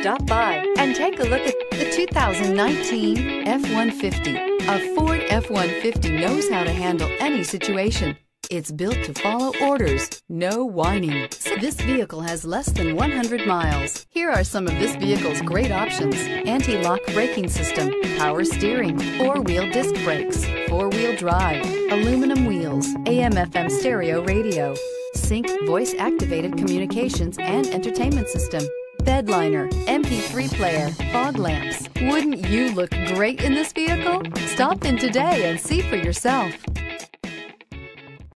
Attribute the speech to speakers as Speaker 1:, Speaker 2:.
Speaker 1: Stop by and take a look at the 2019 F-150. A Ford F-150 knows how to handle any situation. It's built to follow orders, no whining. This vehicle has less than 100 miles. Here are some of this vehicle's great options. Anti-lock braking system, power steering, four-wheel disc brakes, four-wheel drive, aluminum wheels, AM FM stereo radio, sync voice activated communications and entertainment system, bed liner, MP3 player, fog lamps. Wouldn't you look great in this vehicle? Stop in today and see for yourself.